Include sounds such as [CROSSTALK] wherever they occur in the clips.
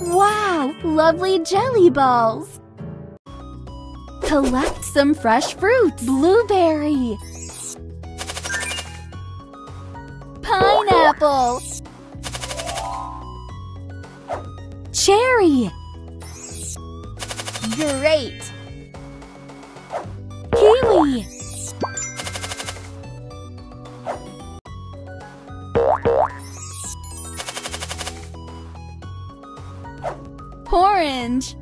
Wow, lovely jelly balls. Collect some fresh fruits. Blueberry. Pineapple. Cherry. Great. Orange.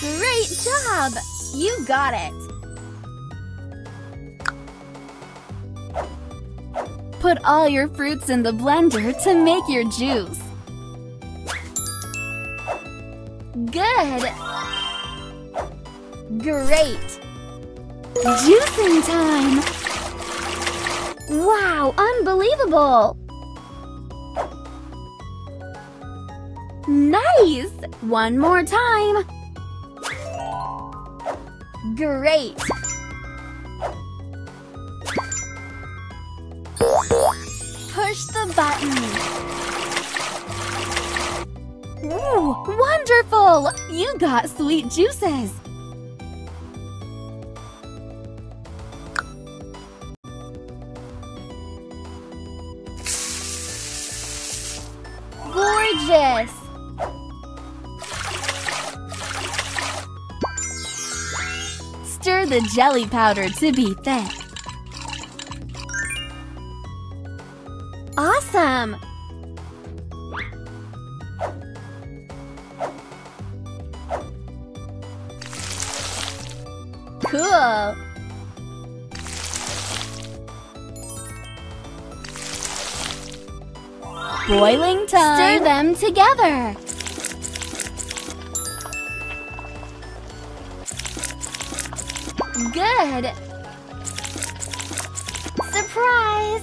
Great job! You got it! Put all your fruits in the blender to make your juice. Good! Great! Juicing time! Wow, unbelievable! Nice! One more time! Great! Push the button. Ooh, wonderful! You got sweet juices. Gorgeous! Stir the jelly powder to be thick. Awesome! Cool! Boiling time! Stir them together! Good! Surprise!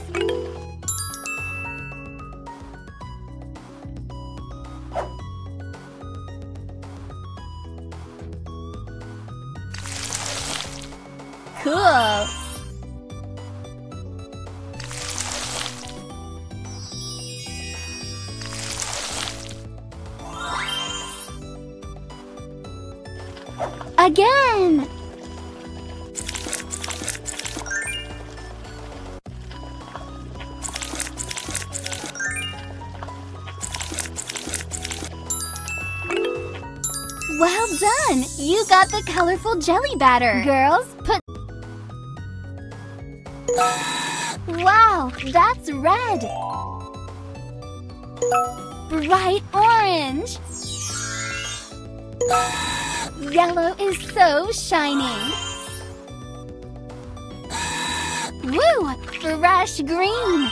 Cool! Again! Well done! You got the colorful jelly batter. Girls, put... Wow, that's red! Bright orange! Yellow is so shining! Woo! Fresh green!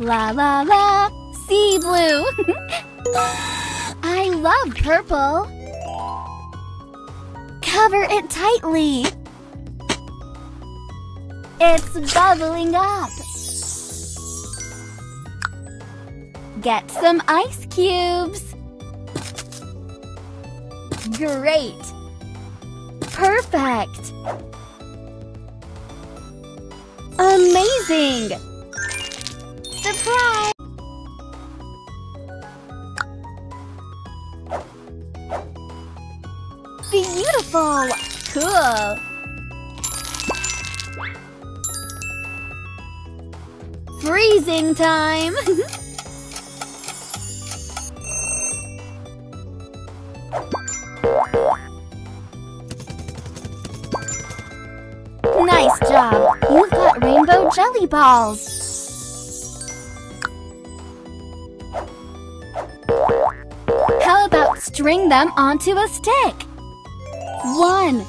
La la la! Sea blue! [LAUGHS] Love purple! Cover it tightly! It's bubbling up! Get some ice cubes! Great! Perfect! Amazing! Surprise! Beautiful! Cool! Freezing time! [LAUGHS] nice job! You've got rainbow jelly balls! How about string them onto a stick? One,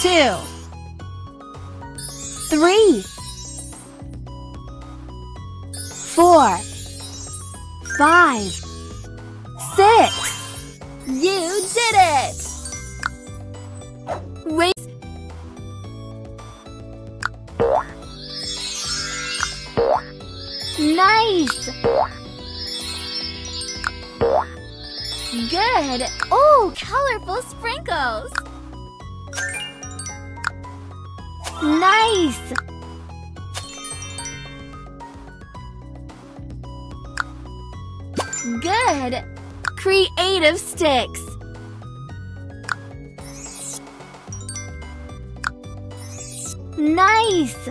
two, three, four, five, six. You did it! Wait. Nice! Good! Oh, colorful sprinkles! Nice! Good. Creative sticks. Nice.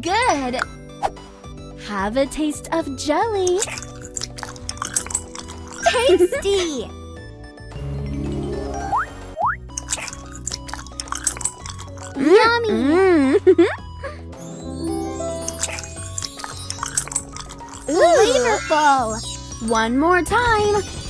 Good. Have a taste of jelly. Tasty. Yummy. Mm-hmm. [LAUGHS] Flavorful. One more time.